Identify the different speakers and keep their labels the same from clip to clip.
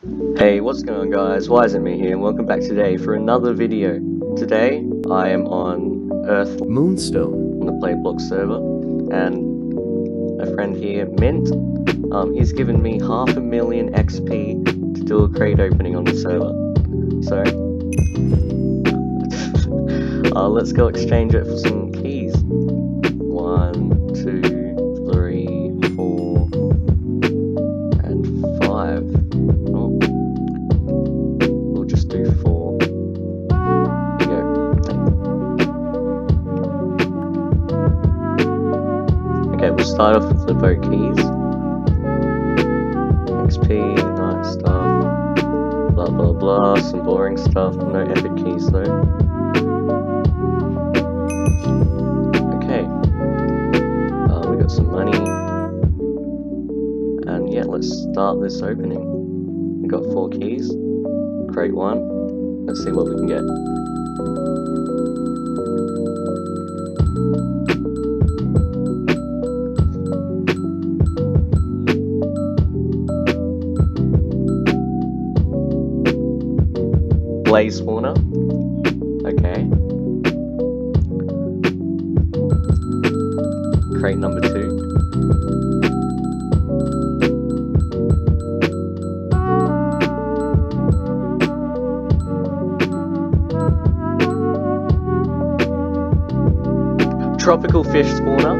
Speaker 1: Hey, what's going on guys? YIsItMe here? And welcome back today for another video. Today, I am on Earth
Speaker 2: Moonstone.
Speaker 1: on the Playblock server, and a friend here, Mint, um, he's given me half a million XP to do a crate opening on the server. So, uh, let's go exchange it for some Off with the boat keys. XP, nice stuff. Blah blah blah, some boring stuff, no epic keys though. Okay. Uh, we got some money. And yeah, let's start this opening. We got four keys. Crate one. Let's see what we can get. Blaze spawner. Okay. Crate number two. Tropical fish spawner.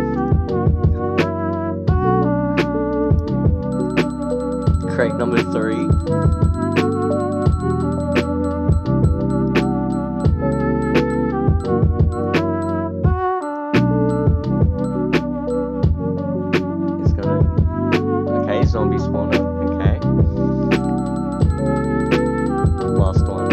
Speaker 1: Crate number three. Zombie spawner. Okay. Last one.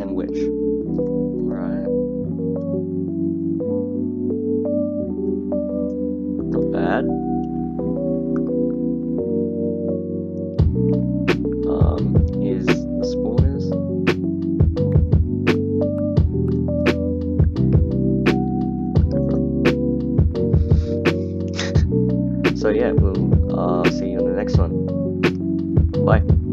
Speaker 1: And which? Alright. Not bad. So yeah, we'll uh, see you in the next one. Bye.